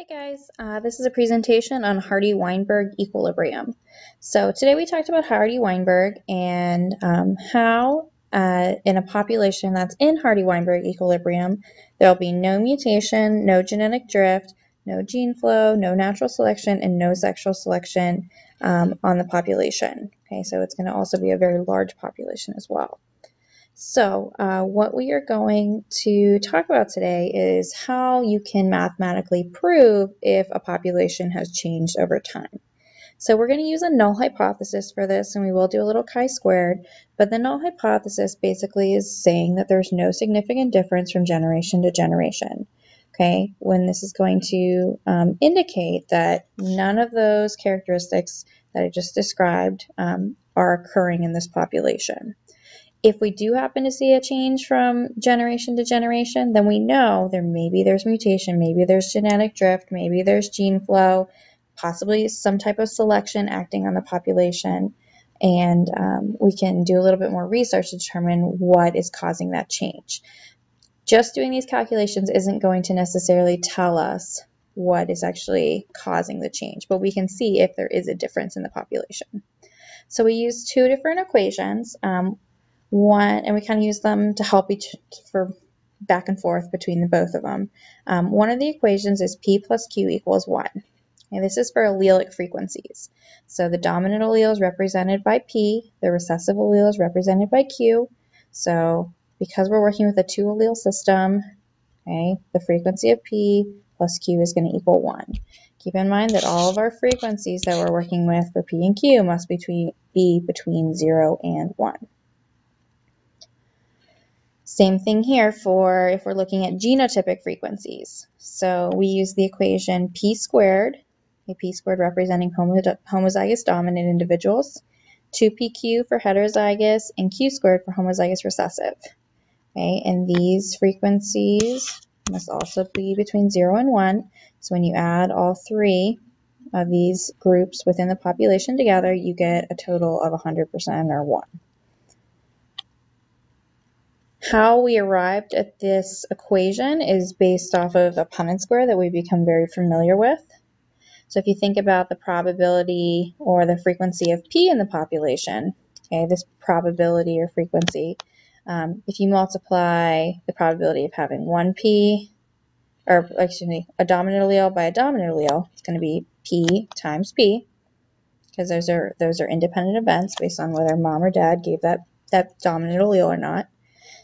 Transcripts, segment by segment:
Hey guys, uh, this is a presentation on Hardy-Weinberg equilibrium. So today we talked about Hardy-Weinberg and um, how uh, in a population that's in Hardy-Weinberg equilibrium, there'll be no mutation, no genetic drift, no gene flow, no natural selection, and no sexual selection um, on the population. Okay, so it's going to also be a very large population as well. So uh, what we are going to talk about today is how you can mathematically prove if a population has changed over time. So we're going to use a null hypothesis for this, and we will do a little chi-squared, but the null hypothesis basically is saying that there's no significant difference from generation to generation. Okay, when this is going to um, indicate that none of those characteristics that I just described um, are occurring in this population if we do happen to see a change from generation to generation, then we know there maybe there's mutation, maybe there's genetic drift, maybe there's gene flow, possibly some type of selection acting on the population. And um, we can do a little bit more research to determine what is causing that change. Just doing these calculations isn't going to necessarily tell us what is actually causing the change, but we can see if there is a difference in the population. So we use two different equations. Um, one, and we kind of use them to help each for back and forth between the both of them. Um, one of the equations is P plus Q equals 1. And this is for allelic frequencies. So the dominant allele is represented by P, the recessive allele is represented by Q. So because we're working with a two allele system, okay, the frequency of P plus Q is going to equal 1. Keep in mind that all of our frequencies that we're working with for P and Q must be between 0 and 1. Same thing here for if we're looking at genotypic frequencies. So we use the equation p squared, a p squared representing homo homozygous dominant individuals, 2pq for heterozygous, and q squared for homozygous recessive. Okay, and these frequencies must also be between 0 and 1. So when you add all three of these groups within the population together, you get a total of 100% or 1. How we arrived at this equation is based off of a Punnett square that we've become very familiar with. So if you think about the probability or the frequency of P in the population, okay, this probability or frequency, um, if you multiply the probability of having one P, or excuse me, a dominant allele by a dominant allele, it's going to be P times P, because those are those are independent events based on whether mom or dad gave that, that dominant allele or not.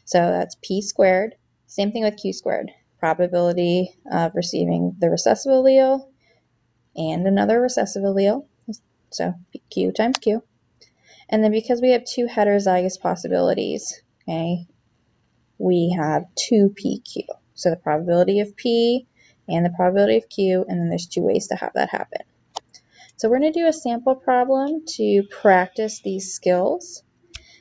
So that's p squared. Same thing with q squared. Probability of receiving the recessive allele and another recessive allele. So q times q. And then because we have two heterozygous possibilities, okay, we have 2pq. So the probability of p and the probability of q, and then there's two ways to have that happen. So we're going to do a sample problem to practice these skills.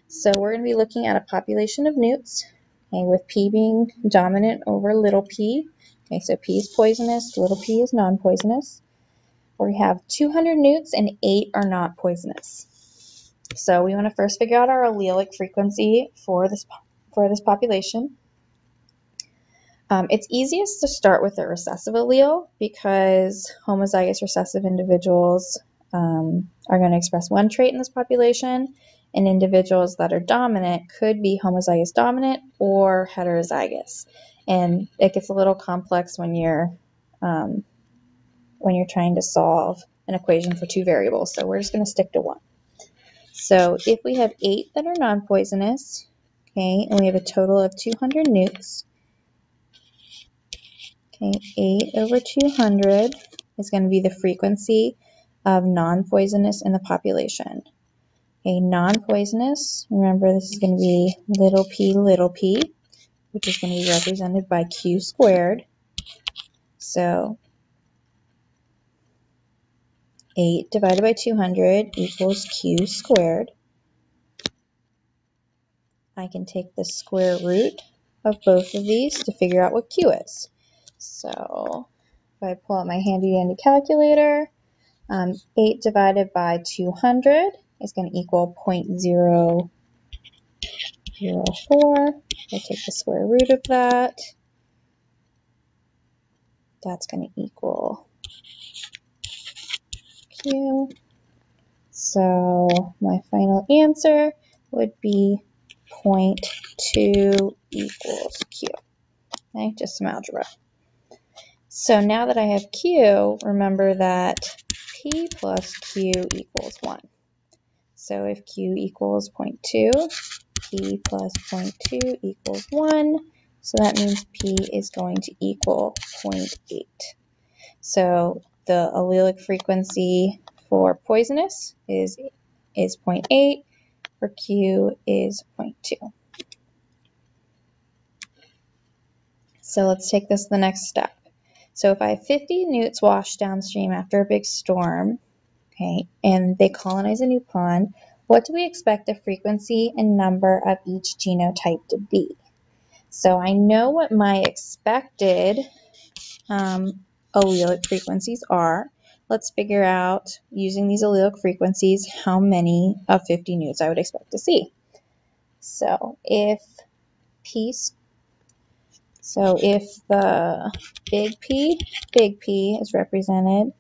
So we're going to be looking at a population of newts, okay, with P being dominant over little p. Okay, so P is poisonous, little p is non-poisonous. We have 200 newts and 8 are not poisonous. So we want to first figure out our allelic frequency for this, for this population. Um, it's easiest to start with the recessive allele because homozygous recessive individuals um, are going to express one trait in this population and individuals that are dominant could be homozygous dominant or heterozygous. And it gets a little complex when you're um, when you're trying to solve an equation for two variables. So we're just going to stick to one. So if we have eight that are non-poisonous, okay, and we have a total of 200 newts, okay, 8 over 200 is going to be the frequency of non-poisonous in the population a non-poisonous. Remember, this is going to be little p little p, which is going to be represented by q squared. So 8 divided by 200 equals q squared. I can take the square root of both of these to figure out what q is. So if I pull out my handy-dandy calculator, um, 8 divided by 200 is going to equal 0.004. I take the square root of that. that's going to equal Q. So my final answer would be 0.2 equals Q. Okay, just some algebra. So now that I have Q, remember that P plus Q equals 1. So if Q equals 0.2, P plus 0.2 equals 1. So that means P is going to equal 0.8. So the allelic frequency for poisonous is, is 0.8, for Q is 0.2. So let's take this the next step. So if I have 50 newts washed downstream after a big storm, okay, and they colonize a new pond, what do we expect the frequency and number of each genotype to be? So I know what my expected um, allelic frequencies are. Let's figure out, using these allelic frequencies, how many of 50 newts I would expect to see. So if P, so if the big P, big P is represented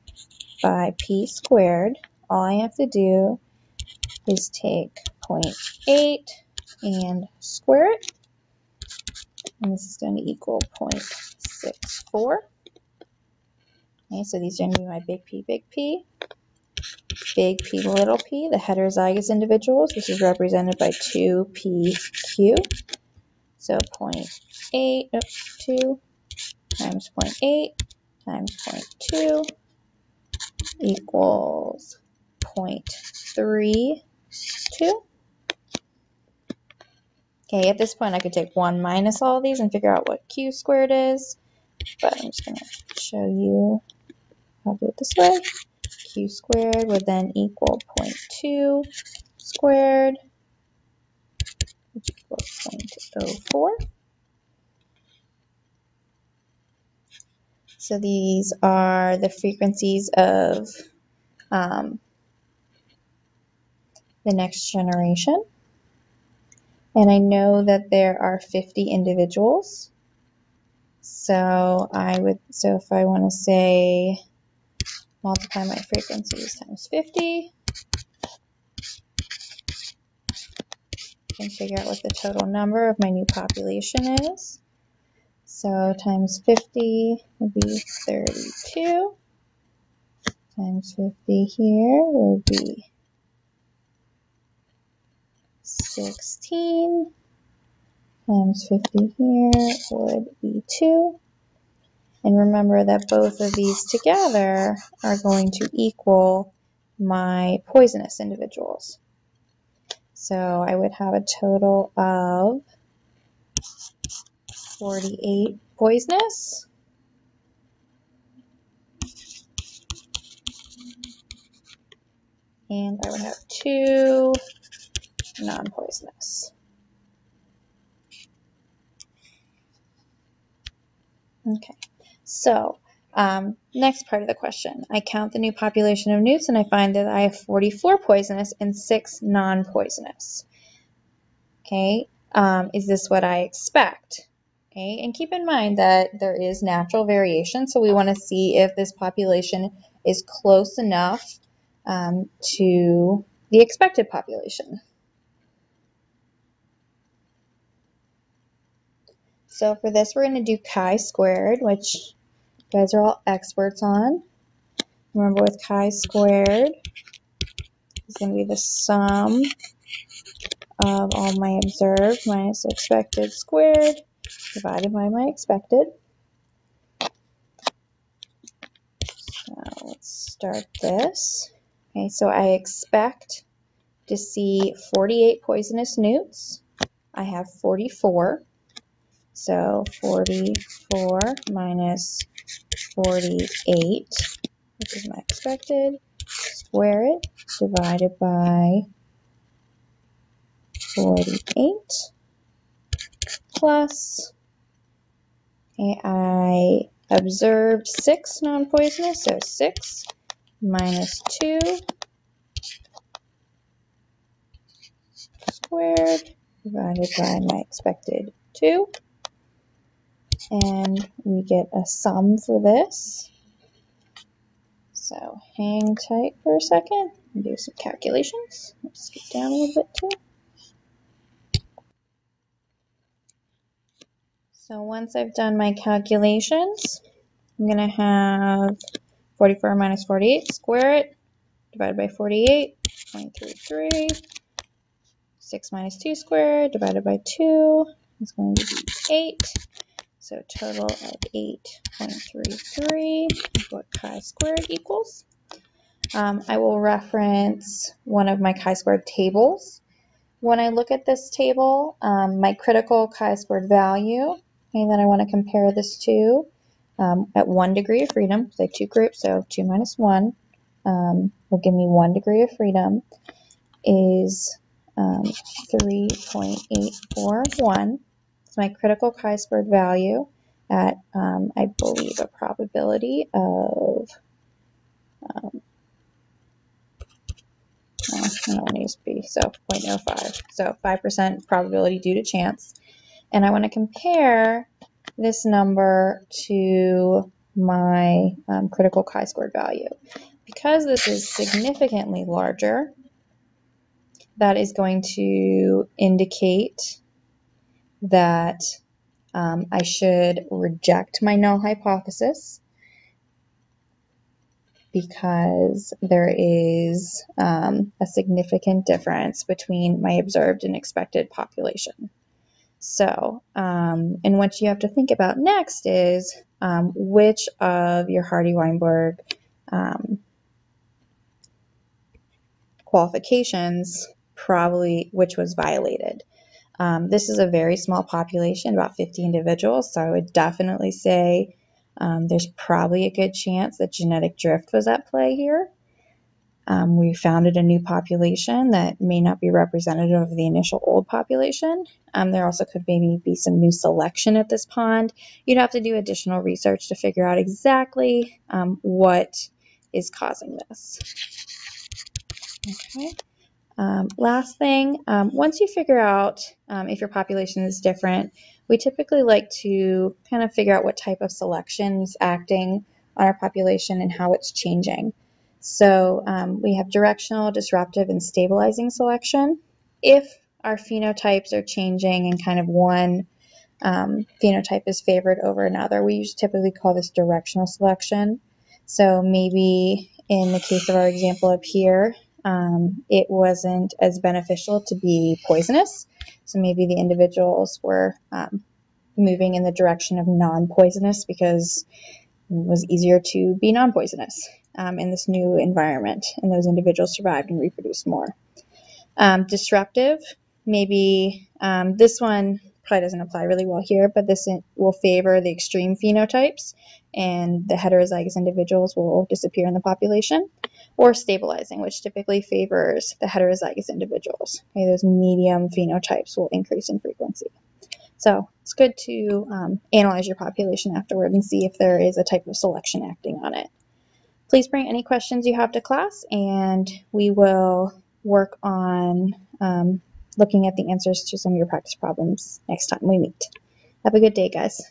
by P squared, all I have to do is take 0.8 and square it. And this is going to equal 0.64. Okay, so these are going to be my big P, big P, big P, little p, the heterozygous individuals. This is represented by 2pq. So 0.8, oh, 2 times 0.8 times 0.2 equals 0.32. Okay, at this point I could take 1 minus all these and figure out what q squared is, but I'm just going to show you how to do it this way. q squared would then equal 0.2 squared, which equals 0.04. So these are the frequencies of um, the next generation. And I know that there are 50 individuals. So I would, so if I want to say multiply my frequencies times 50. I can figure out what the total number of my new population is. So times 50 would be 32. Times 50 here would be 16. Times 50 here would be 2. And remember that both of these together are going to equal my poisonous individuals. So I would have a total of 48 poisonous. And I would have two non-poisonous. Okay. So, um, next part of the question. I count the new population of newts and I find that I have 44 poisonous and 6 non-poisonous. Okay, um, is this what I expect? Okay, and keep in mind that there is natural variation, so we want to see if this population is close enough um, to the expected population. So for this, we're going to do chi-squared, which you guys are all experts on. Remember with chi-squared it's going to be the sum of all my observed minus expected squared divided by my expected. So let's start this. Okay, so I expect to see 48 poisonous newts. I have 44. So 44 minus 48, which is my expected, square it, divided by 48, plus, I observed 6 non-poisonous, so 6 minus 2 squared divided by my expected 2 and we get a sum for this. So hang tight for a second and do some calculations. Let's skip down a little bit too. So once I've done my calculations, I'm going to have 44 minus 48, square it, divided by 48, 0.33. 6 minus 2 squared divided by 2 is going to be 8. So total of 8.33 is what chi-squared equals. Um, I will reference one of my chi-squared tables. When I look at this table, um, my critical chi-squared value, okay, that I want to compare this to, um, at 1 degree of freedom, have two groups, so 2 minus 1 um, will give me 1 degree of freedom, is um, 3.841. It's my critical chi-squared value at, um, I believe, a probability of, um, I don't want to use B, so 0.05. So 5% probability due to chance. And I want to compare this number to my um, critical chi-squared value. Because this is significantly larger, that is going to indicate that um, I should reject my null hypothesis because there is um, a significant difference between my observed and expected population. So, um, and what you have to think about next is um, which of your Hardy-Weinberg um, qualifications probably which was violated. Um, this is a very small population, about 50 individuals, so I would definitely say um, there's probably a good chance that genetic drift was at play here. Um, we founded a new population that may not be representative of the initial old population. Um, there also could maybe be some new selection at this pond. You'd have to do additional research to figure out exactly um, what is causing this. Okay. Um, last thing, um, once you figure out um, if your population is different, we typically like to kind of figure out what type of selection is acting on our population and how it's changing. So um, we have directional, disruptive, and stabilizing selection. If our phenotypes are changing and kind of one um, phenotype is favored over another, we usually typically call this directional selection. So maybe in the case of our example up here, um, it wasn't as beneficial to be poisonous. So maybe the individuals were um, moving in the direction of non-poisonous because it was easier to be non-poisonous um, in this new environment, and those individuals survived and reproduced more. Um, disruptive, maybe um, this one probably doesn't apply really well here, but this will favor the extreme phenotypes, and the heterozygous individuals will disappear in the population or stabilizing, which typically favors the heterozygous individuals. Okay, those medium phenotypes will increase in frequency. So it's good to um, analyze your population afterward and see if there is a type of selection acting on it. Please bring any questions you have to class and we will work on um, looking at the answers to some of your practice problems next time we meet. Have a good day, guys.